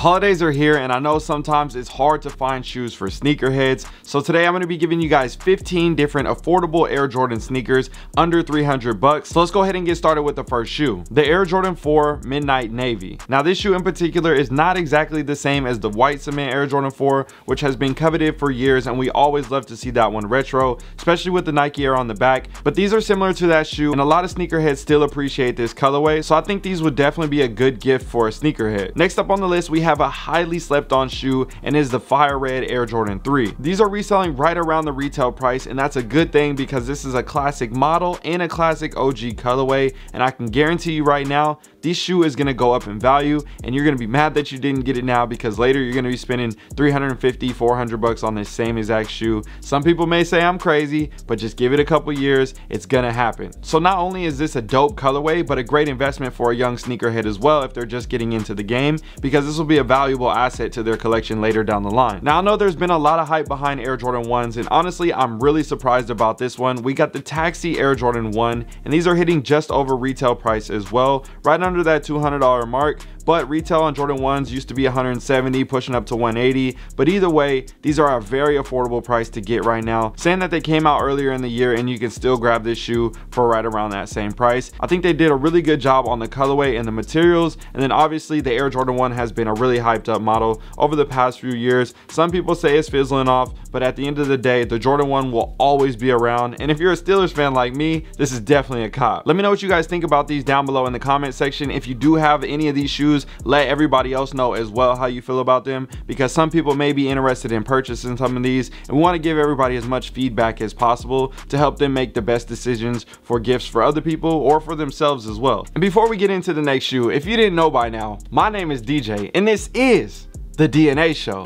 Holidays are here and I know sometimes it's hard to find shoes for sneakerheads. So today I'm going to be giving you guys 15 different affordable Air Jordan sneakers under 300 bucks. So let's go ahead and get started with the first shoe. The Air Jordan 4 Midnight Navy. Now this shoe in particular is not exactly the same as the white cement Air Jordan 4 which has been coveted for years and we always love to see that one retro, especially with the Nike Air on the back. But these are similar to that shoe and a lot of sneakerheads still appreciate this colorway. So I think these would definitely be a good gift for a sneakerhead. Next up on the list we we have a highly slept on shoe and is the Fire Red Air Jordan 3. These are reselling right around the retail price and that's a good thing because this is a classic model and a classic OG colorway and I can guarantee you right now this shoe is to go up in value and you're to be mad that you didn't get it now because later you're to be spending 350 400 bucks on this same exact shoe some people may say i'm crazy but just give it a couple years it's gonna happen so not only is this a dope colorway but a great investment for a young sneakerhead as well if they're just getting into the game because this will be a valuable asset to their collection later down the line. Now I know there's been a lot of hype behind Air Jordan 1s and honestly I'm really surprised about this one. We got the Taxi Air Jordan 1 and these are hitting just over retail price as well, right under that $200 mark but retail on Jordan 1s used to be 170 pushing up to 180 but either way these are a very affordable price to get right now. Saying that they came out earlier in the year and you can still grab this shoe for right around that same price. I think they did a really good job on the colorway and the materials. And then obviously the Air Jordan 1 has been a really hyped up model over the past few years. Some people say it's fizzling off but at the end of the day the Jordan 1 will always be around. And if you're a Steelers fan like me this is definitely a cop. Let me know what you guys think about these down below in the comment section. If you do have any of these shoes let everybody else know as well how you feel about them because some people may be interested in purchasing some of these and we want to give everybody as much feedback as possible to help them make the best decisions for gifts for other people or for themselves as well. And before we get into the next shoe if you didn't know by now my name is dj and this is the dna show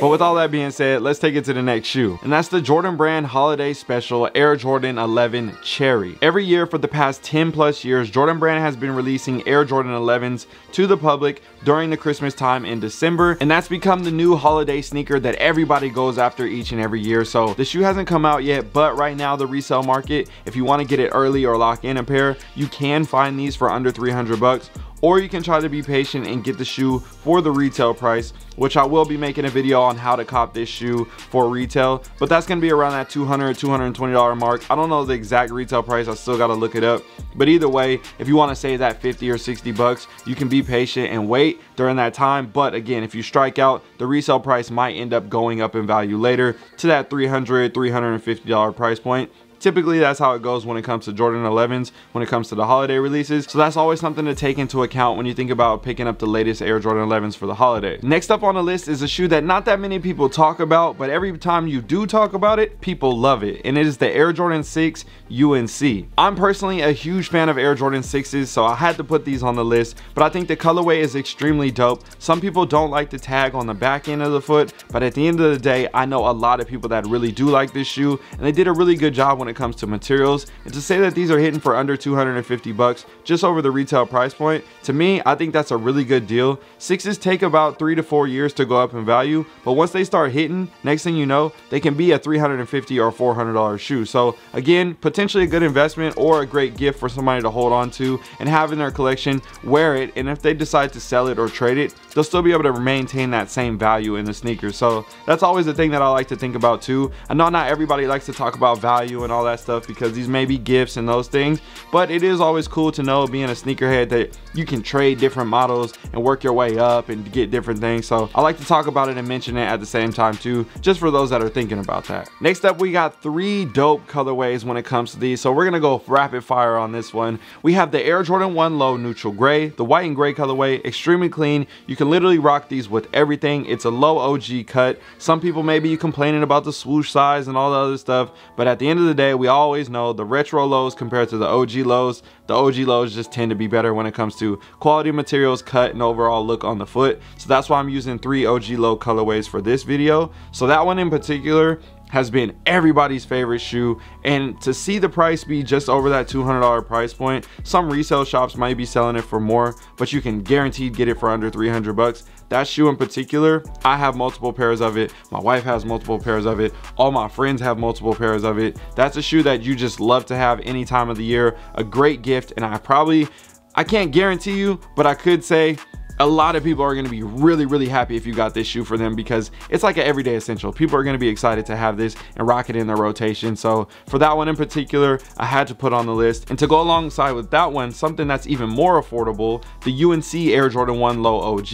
but with all that being said, let's take it to the next shoe. And that's the Jordan Brand Holiday Special Air Jordan 11 Cherry. Every year for the past 10 plus years, Jordan Brand has been releasing Air Jordan 11s to the public during the Christmas time in December. And that's become the new holiday sneaker that everybody goes after each and every year. So the shoe hasn't come out yet, but right now the resale market, if you want to get it early or lock in a pair, you can find these for under 300 bucks or you can try to be patient and get the shoe for the retail price which I will be making a video on how to cop this shoe for retail. But that's gonna be around that 200 220 dollar mark. I don't know the exact retail price I still gotta look it up. But either way if you want to save that 50 or 60 bucks you can be patient and wait during that time. But again if you strike out the resale price might end up going up in value later to that 300 350 dollar price point Typically, that's how it goes when it comes to Jordan 11s, when it comes to the holiday releases. So that's always something to take into account when you think about picking up the latest Air Jordan 11s for the holiday. Next up on the list is a shoe that not that many people talk about, but every time you do talk about it, people love it. And it is the Air Jordan 6 UNC. I'm personally a huge fan of Air Jordan 6s, so I had to put these on the list, but I think the colorway is extremely dope. Some people don't like the tag on the back end of the foot, but at the end of the day, I know a lot of people that really do like this shoe, and they did a really good job when it comes to materials. And to say that these are hitting for under 250 bucks just over the retail price point to me i think that's a really good deal. Sixes take about three to four years to go up in value but once they start hitting next thing you know they can be a 350 or 400 dollar shoe. So again potentially a good investment or a great gift for somebody to hold on to and have in their collection wear it and if they decide to sell it or trade it they'll still be able to maintain that same value in the sneakers. So that's always the thing that i like to think about too. I know not everybody likes to talk about value and all that stuff because these may be gifts and those things but it is always cool to know being a sneakerhead that you can trade different models and work your way up and get different things. So I like to talk about it and mention it at the same time too just for those that are thinking about that. Next up we got three dope colorways when it comes to these. So we're gonna go rapid fire on this one. We have the Air Jordan 1 Low Neutral Gray the white and gray colorway extremely clean. You can literally rock these with everything. It's a low OG cut. Some people may be complaining about the swoosh size and all the other stuff but at the end of the day we always know the retro lows compared to the OG lows. The OG lows just tend to be better when it comes to quality materials cut and overall look on the foot. So that's why I'm using three OG low colorways for this video. So that one in particular has been everybody's favorite shoe. And to see the price be just over that $200 price point some resale shops might be selling it for more but you can guaranteed get it for under 300 bucks. That shoe in particular i have multiple pairs of it. My wife has multiple pairs of it. All my friends have multiple pairs of it. That's a shoe that you just love to have any time of the year. A great gift and i probably i can't guarantee you but i could say a lot of people are going to be really really happy if you got this shoe for them because it's like an everyday essential. People are going to be excited to have this and rock it in their rotation. So for that one in particular i had to put on the list. And to go alongside with that one something that's even more affordable the unc air jordan 1 low og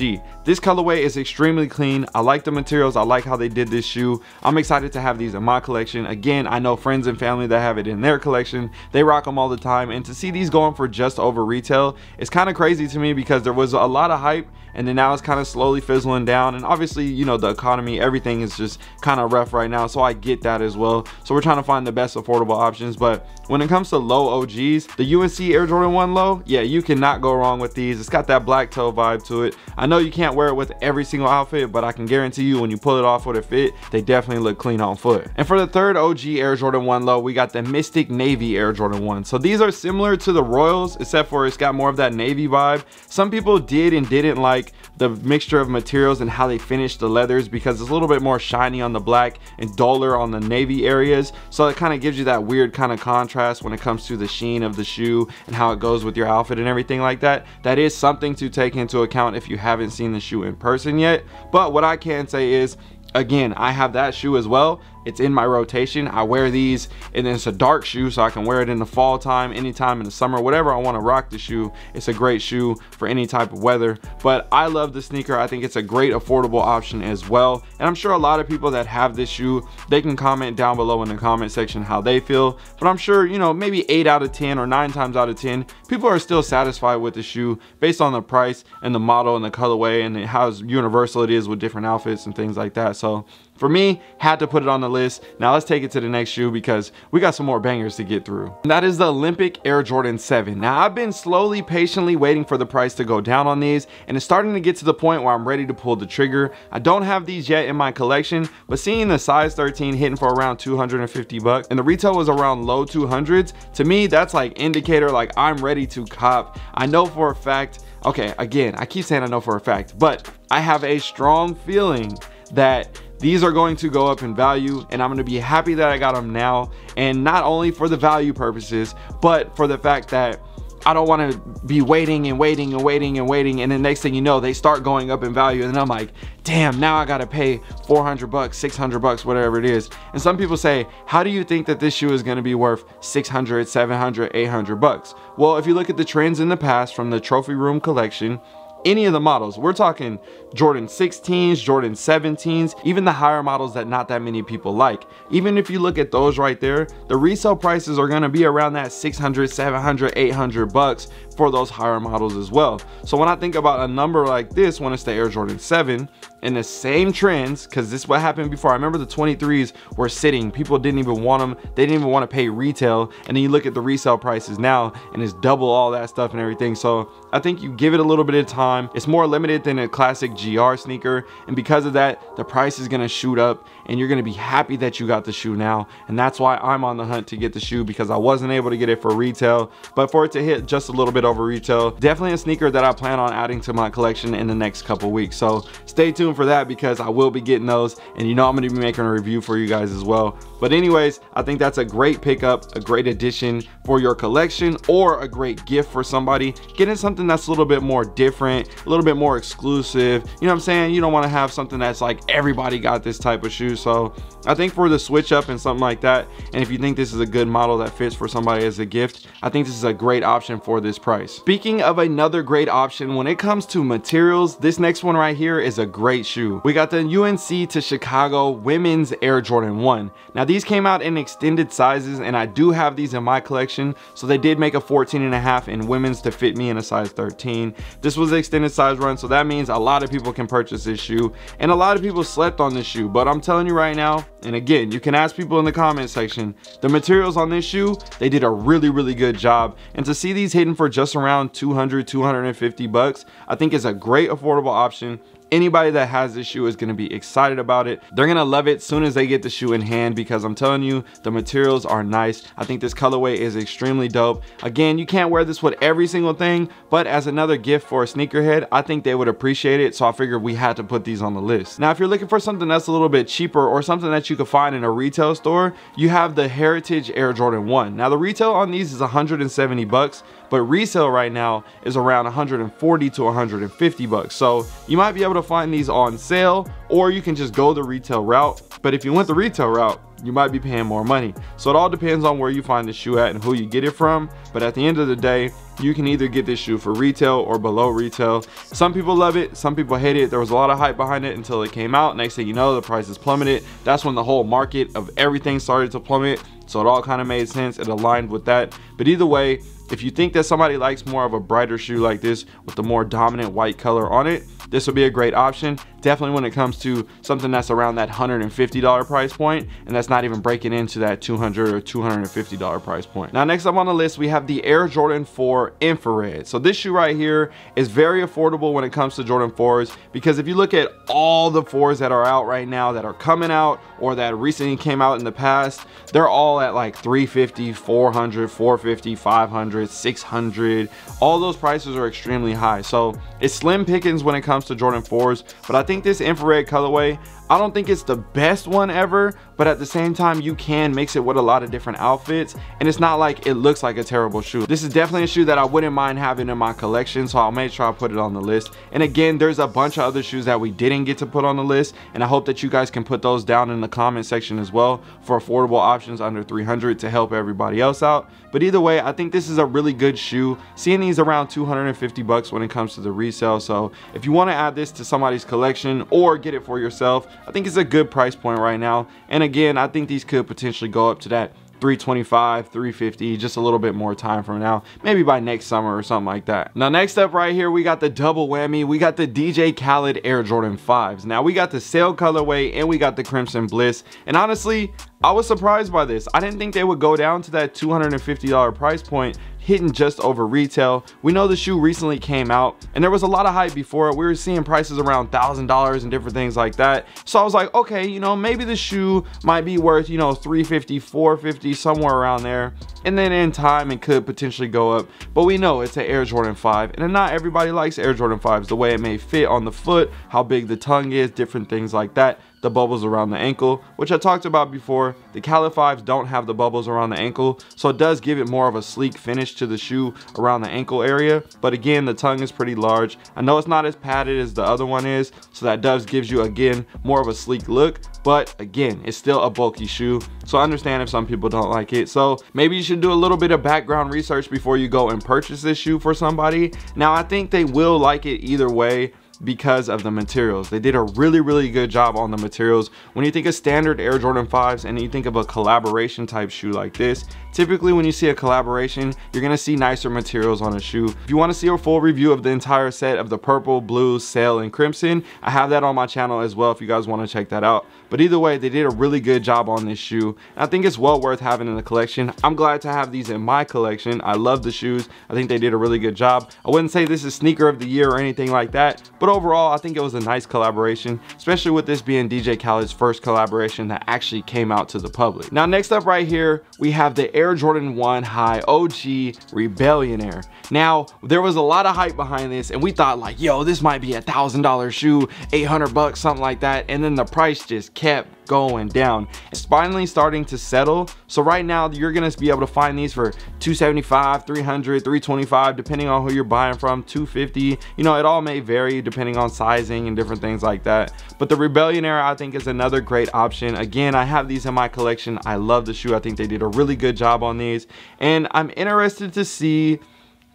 this colorway is extremely clean. I like the materials. I like how they did this shoe. I'm excited to have these in my collection. Again i know friends and family that have it in their collection. They rock them all the time. And to see these going for just over retail it's kind of crazy to me because there was a lot of hype and then now it's kind of slowly fizzling down and obviously you know the economy everything is just kind of rough right now so i get that as well. So we're trying to find the best affordable options but when it comes to low og's the unc air jordan 1 low yeah you cannot go wrong with these. It's got that black toe vibe to it. I know you can't wear it with every single outfit but i can guarantee you when you pull it off with a fit they definitely look clean on foot. And for the third og air jordan 1 low we got the mystic navy air jordan 1 so these are similar to the royals except for it's got more of that navy vibe. Some people did and didn't like the mixture of materials and how they finished the leathers because it's a little bit more shiny on the black and duller on the navy areas. So it kind of gives you that weird kind of contrast when it comes to the sheen of the shoe and how it goes with your outfit and everything like that that is something to take into account if you haven't seen the shoe in person yet. But what i can say is again i have that shoe as well it's in my rotation. I wear these and it's a dark shoe so i can wear it in the fall time anytime in the summer whatever i want to rock the shoe. It's a great shoe for any type of weather but i love the sneaker. I think it's a great affordable option as well and i'm sure a lot of people that have this shoe they can comment down below in the comment section how they feel but i'm sure you know maybe 8 out of 10 or 9 times out of 10 people are still satisfied with the shoe based on the price and the model and the colorway and how universal it is with different outfits and things like that so for me, had to put it on the list. Now let's take it to the next shoe because we got some more bangers to get through. And that is the Olympic Air Jordan 7. Now I've been slowly, patiently waiting for the price to go down on these and it's starting to get to the point where I'm ready to pull the trigger. I don't have these yet in my collection, but seeing the size 13 hitting for around 250 bucks and the retail was around low 200s, to me that's like indicator like I'm ready to cop. I know for a fact, okay, again, I keep saying I know for a fact, but I have a strong feeling that these are going to go up in value and I'm going to be happy that I got them now. And not only for the value purposes but for the fact that I don't want to be waiting and waiting and waiting and waiting and the next thing you know they start going up in value and I'm like damn now I gotta pay 400 bucks 600 bucks whatever it is. And some people say how do you think that this shoe is going to be worth 600 700 800 bucks? Well if you look at the trends in the past from the trophy room collection any of the models. We're talking Jordan 16s, Jordan 17s, even the higher models that not that many people like. Even if you look at those right there, the resale prices are gonna be around that 600, 700, 800 bucks for those higher models as well. So when I think about a number like this, when it's the Air Jordan 7, in the same trends, because this is what happened before. I remember the 23s were sitting. People didn't even want them. They didn't even want to pay retail. And then you look at the resale prices now and it's double all that stuff and everything. So I think you give it a little bit of time. It's more limited than a classic GR sneaker. And because of that, the price is going to shoot up and you're going to be happy that you got the shoe now. And that's why I'm on the hunt to get the shoe because I wasn't able to get it for retail. But for it to hit just a little bit over retail, definitely a sneaker that I plan on adding to my collection in the next couple weeks. So stay tuned for that because I will be getting those and you know I'm to be making a review for you guys as well. But anyways, I think that's a great pickup, a great addition for your collection or a great gift for somebody. Getting something that's a little bit more different, a little bit more exclusive. You know what I'm saying? You don't want to have something that's like everybody got this type of shoe. So I think for the switch up and something like that, and if you think this is a good model that fits for somebody as a gift, I think this is a great option for this price. Speaking of another great option, when it comes to materials, this next one right here is a great shoe. We got the UNC to Chicago Women's Air Jordan 1. Now these came out in extended sizes and I do have these in my collection. So they did make a 14 and a half in women's to fit me in a size 13. This was an extended size run. So that means a lot of people can purchase this shoe and a lot of people slept on this shoe. But I'm telling you right now, and again, you can ask people in the comment section, the materials on this shoe, they did a really, really good job. And to see these hidden for just around 200, 250 bucks, I think is a great affordable option anybody that has this shoe is going to be excited about it. They're going to love it as soon as they get the shoe in hand because i'm telling you the materials are nice. I think this colorway is extremely dope. Again you can't wear this with every single thing but as another gift for a sneakerhead i think they would appreciate it. So i figured we had to put these on the list. Now if you're looking for something that's a little bit cheaper or something that you could find in a retail store you have the heritage air jordan 1 now the retail on these is 170 bucks but resale right now is around 140 to 150 bucks. So you might be able to find these on sale or you can just go the retail route. But if you went the retail route, you might be paying more money. So it all depends on where you find the shoe at and who you get it from. But at the end of the day, you can either get this shoe for retail or below retail. Some people love it, some people hate it. There was a lot of hype behind it until it came out. Next thing you know, the price prices plummeted. That's when the whole market of everything started to plummet. So it all kind of made sense. It aligned with that. But either way, if you think that somebody likes more of a brighter shoe like this with the more dominant white color on it, this would be a great option. Definitely when it comes to something that's around that $150 price point, and that's not even breaking into that 200 or $250 price point. Now, next up on the list, we have the Air Jordan 4 Infrared. So this shoe right here is very affordable when it comes to Jordan 4s, because if you look at all the 4s that are out right now that are coming out or that recently came out in the past, they're all at like 350, 400, 450, 500, 600. All those prices are extremely high. So it's slim pickings when it comes to Jordan 4s, but I think this infrared colorway, I don't think it's the best one ever, but at the same time, you can mix it with a lot of different outfits, and it's not like it looks like a terrible shoe. This is definitely a shoe that I wouldn't mind having in my collection, so I'll make sure I put it on the list. And again, there's a bunch of other shoes that we didn't get to put on the list, and I hope that you guys can put those down in the comment section as well for affordable options under 300 to help everybody else out. But either way, I think this is a really good shoe. Seeing these around 250 bucks when it comes to the resale. So if you want to add this to somebody's collection or get it for yourself, I think it's a good price point right now. And again, I think these could potentially go up to that 325 350 just a little bit more time from now maybe by next summer or something like that. Now next up right here we got the double whammy. We got the dj khaled air jordan 5s now we got the sail colorway and we got the crimson bliss. And honestly i was surprised by this. I didn't think they would go down to that 250 dollar price point hitting just over retail. We know the shoe recently came out and there was a lot of hype before it. We were seeing prices around $1,000 and different things like that. So I was like, okay, you know, maybe the shoe might be worth, you know, 350, 450, somewhere around there. And then in time, it could potentially go up. But we know it's an Air Jordan 5 and not everybody likes Air Jordan 5s, the way it may fit on the foot, how big the tongue is, different things like that the bubbles around the ankle, which I talked about before. The Khaled 5s don't have the bubbles around the ankle, so it does give it more of a sleek finish to the shoe around the ankle area. But again, the tongue is pretty large. I know it's not as padded as the other one is, so that does gives you, again, more of a sleek look. But again, it's still a bulky shoe, so I understand if some people don't like it. So maybe you should do a little bit of background research before you go and purchase this shoe for somebody. Now, I think they will like it either way because of the materials. They did a really, really good job on the materials. When you think of standard Air Jordan 5s and you think of a collaboration type shoe like this, typically when you see a collaboration, you're gonna see nicer materials on a shoe. If you wanna see a full review of the entire set of the purple, blue, sail, and crimson, I have that on my channel as well if you guys wanna check that out. But either way, they did a really good job on this shoe. I think it's well worth having in the collection. I'm glad to have these in my collection. I love the shoes. I think they did a really good job. I wouldn't say this is sneaker of the year or anything like that, but overall, I think it was a nice collaboration, especially with this being DJ Khaled's first collaboration that actually came out to the public. Now, next up right here, we have the Air Jordan 1 High OG Rebellionaire. Now, there was a lot of hype behind this and we thought like, yo, this might be a thousand dollar shoe, 800 bucks, something like that. And then the price just kept going down. It's finally starting to settle. So right now you're gonna be able to find these for 275, 300, 325, depending on who you're buying from, 250. You know, it all may vary depending on sizing and different things like that. But the Rebellionaire I think is another great option. Again, I have these in my collection. I love the shoe. I think they did a really good job on these. And I'm interested to see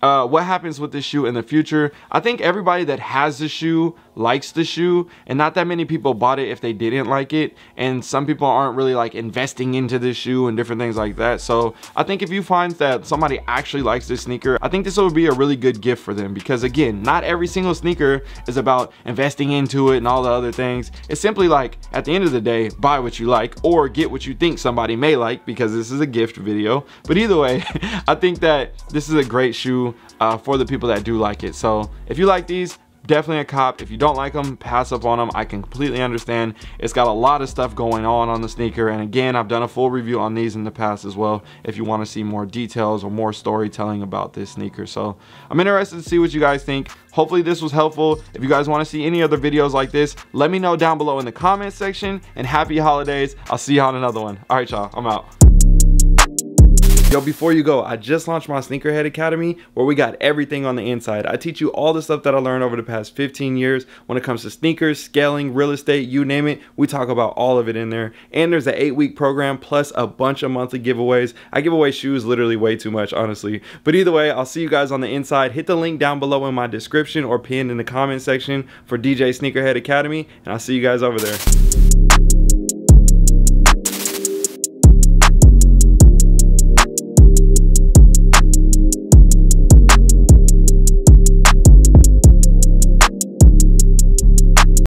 uh, what happens with this shoe in the future. I think everybody that has the shoe likes the shoe and not that many people bought it if they didn't like it. And some people aren't really like investing into this shoe and different things like that. So I think if you find that somebody actually likes this sneaker I think this would be a really good gift for them. Because again not every single sneaker is about investing into it and all the other things. It's simply like at the end of the day buy what you like or get what you think somebody may like because this is a gift video. But either way I think that this is a great shoe uh, for the people that do like it. So if you like these, definitely a cop. If you don't like them pass up on them i can completely understand. It's got a lot of stuff going on on the sneaker and again i've done a full review on these in the past as well if you want to see more details or more storytelling about this sneaker. So i'm interested to see what you guys think. Hopefully this was helpful. If you guys want to see any other videos like this let me know down below in the comment section and happy holidays. I'll see you on another one. All right y'all i'm out Yo, before you go, I just launched my Sneakerhead Academy where we got everything on the inside. I teach you all the stuff that I learned over the past 15 years when it comes to sneakers, scaling, real estate, you name it. We talk about all of it in there. And there's an eight week program plus a bunch of monthly giveaways. I give away shoes literally way too much, honestly. But either way, I'll see you guys on the inside. Hit the link down below in my description or pinned in the comment section for DJ Sneakerhead Academy. And I'll see you guys over there.